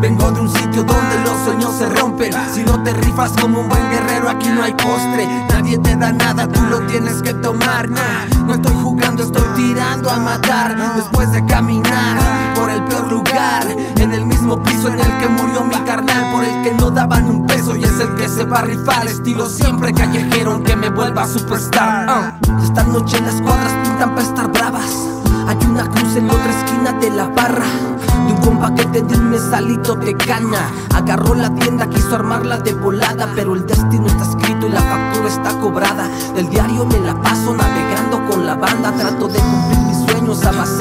Vengo de un sitio donde los sueños se rompen. Si no te rifas como un buen guerrero, aquí no hay postre. Nadie te da nada, tú lo tienes que tomar. Nah, no estoy jugando, tirando a matar. Después de caminar por el peor lugar, en el mismo piso en el que murió mi carnal, por el que no daban un peso y es el que se va a rifar. Estilo siempre callejero, aunque me vuelva superstar. Ah, Esta noche las cuadras pintan para estar bravas. Hay una cruz en la otra esquina de la barra. De un compa que te dio un mesalito de caña. Agarró la tienda, quiso armarla de volada. Pero el destino está escrito y la factura está cobrada. Del diario me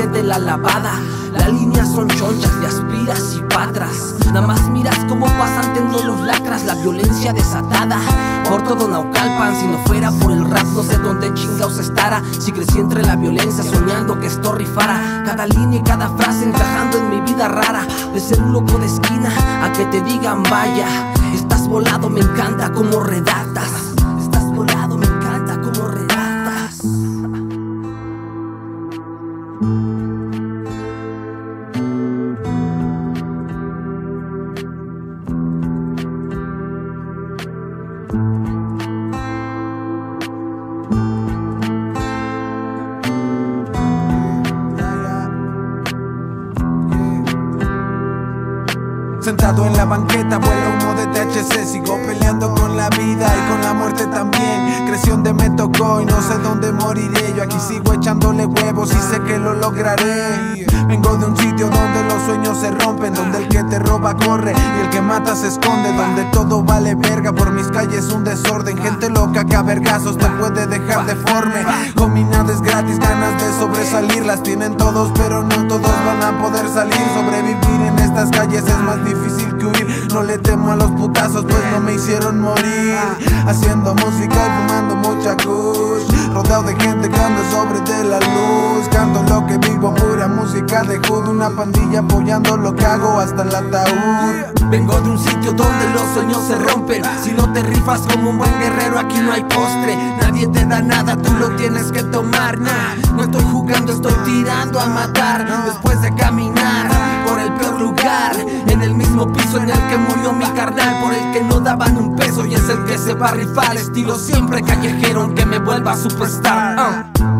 de la lavada. Las líneas son chonchas de aspiras y patras. Nada más miras cómo pasan tendo los lacras. La violencia desatada. Por todo Naucalpan, si no fuera por el rap, no sé dónde chingados estará. Si crecí entre la violencia, soñando que esto rifara. Cada línea y cada frase encajando en mi vida rara. De ser un loco de esquina a que te digan vaya. Estás volado, me encanta como redactas. Sentado en la banqueta, vuela humo de THC. Sigo peleando con la vida y con la muerte también. Crecí donde me tocó y no sé dónde moriré. Yo aquí sigo echándole huevos y sé que lo lograré. Vengo de un sitio donde los sueños se rompen, donde el que te roba corre y el que mata se esconde, donde todo vale verga. Por mis calles un desorden, gente loca que a vergazos te puede dejar deforme. Combinades gratis, ganas de sobresalir, las tienen todos, pero no todos van a poder salir. No le temo a los putazos, pues no me hicieron morir. Haciendo música y fumando mucha kush. Rodeado de gente que anda sobre de la luz. Canto lo que vivo, pura música de hood. Una pandilla apoyando lo que hago hasta el ataúd. Vengo de un sitio donde los sueños se rompen. Si no te rifas como un buen guerrero, aquí no hay postre. Nadie te da nada, tú lo tienes que tomar. Nah, no estoy jugando, estoy tirando a matar. Después de caminar mismo piso en el que murió mi carnal, por el que no daban un peso y es el que se va a rifar. Estilo siempre callejero, aunque me vuelva superstar. Ah.